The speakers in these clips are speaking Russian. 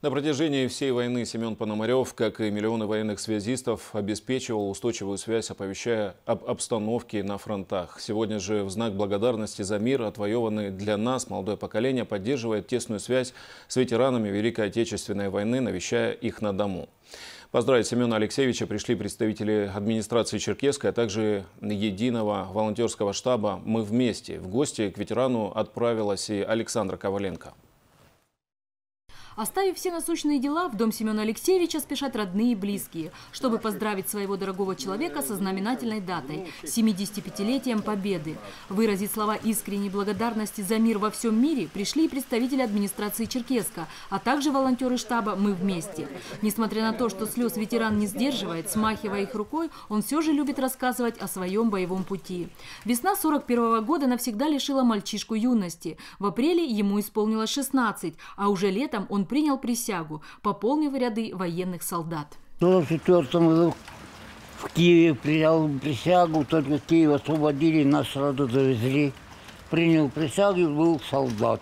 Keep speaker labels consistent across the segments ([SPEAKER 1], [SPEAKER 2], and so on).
[SPEAKER 1] На протяжении всей войны Семен Пономарев, как и миллионы военных связистов, обеспечивал устойчивую связь, оповещая об обстановке на фронтах. Сегодня же в знак благодарности за мир, отвоеванный для нас, молодое поколение поддерживает тесную связь с ветеранами Великой Отечественной войны, навещая их на дому. Поздравить Семена Алексеевича пришли представители администрации Черкесской, а также единого волонтерского штаба «Мы вместе». В гости к ветерану отправилась и Александра Коваленко.
[SPEAKER 2] Оставив все насущные дела, в дом Семена Алексеевича спешат родные и близкие, чтобы поздравить своего дорогого человека со знаменательной датой – 75-летием Победы. Выразить слова искренней благодарности за мир во всем мире пришли и представители администрации Черкеска, а также волонтеры штаба «Мы вместе». Несмотря на то, что слез ветеран не сдерживает, смахивая их рукой, он все же любит рассказывать о своем боевом пути. Весна 41 -го года навсегда лишила мальчишку юности. В апреле ему исполнилось 16, а уже летом он принял присягу, пополнив ряды военных солдат.
[SPEAKER 3] В 1944 году в Киеве принял присягу, только Киев освободили, нас сразу завезли. Принял присягу, был солдат.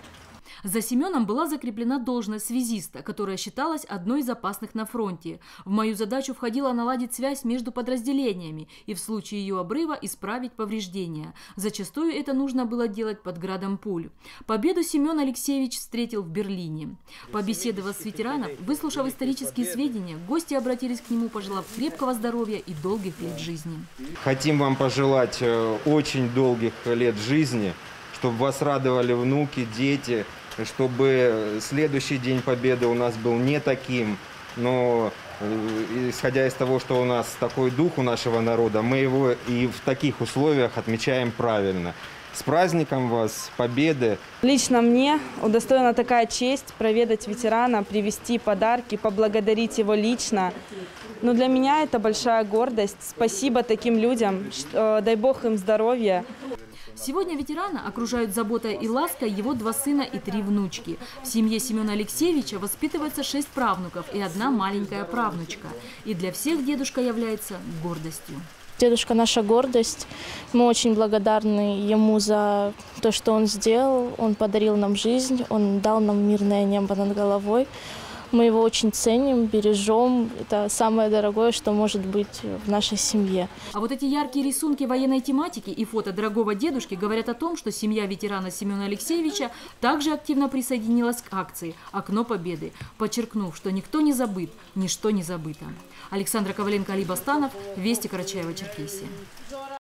[SPEAKER 2] За Семеном была закреплена должность связиста, которая считалась одной из опасных на фронте. В мою задачу входило наладить связь между подразделениями и в случае ее обрыва исправить повреждения. Зачастую это нужно было делать под градом пуль. Победу Семен Алексеевич встретил в Берлине. Побеседовав с ветераном, выслушав исторические сведения, гости обратились к нему, пожелав крепкого здоровья и долгих лет жизни.
[SPEAKER 4] Хотим вам пожелать э, очень долгих лет жизни, чтобы вас радовали внуки, дети, чтобы следующий День Победы у нас был не таким, но э, исходя из того, что у нас такой дух у нашего народа, мы его и в таких условиях отмечаем правильно. С праздником вас, победы!
[SPEAKER 5] Лично мне удостоена такая честь проведать ветерана, привезти подарки, поблагодарить его лично. Но для меня это большая гордость. Спасибо таким людям. Что, дай Бог им здоровья.
[SPEAKER 2] Сегодня ветерана окружают заботой и лаской его два сына и три внучки. В семье Семена Алексеевича воспитывается шесть правнуков и одна маленькая правнучка. И для всех дедушка является гордостью.
[SPEAKER 6] Дедушка наша гордость. Мы очень благодарны ему за то, что он сделал. Он подарил нам жизнь, он дал нам мирное небо над головой. Мы его очень ценим, бережем. Это самое дорогое, что может быть в нашей семье.
[SPEAKER 2] А вот эти яркие рисунки военной тематики и фото дорогого дедушки говорят о том, что семья ветерана Семена Алексеевича также активно присоединилась к акции «Окно Победы», подчеркнув, что никто не забыт, ничто не забыто. Александра Коваленко, Али Бастанов, Вести Карачаева, Черкесия.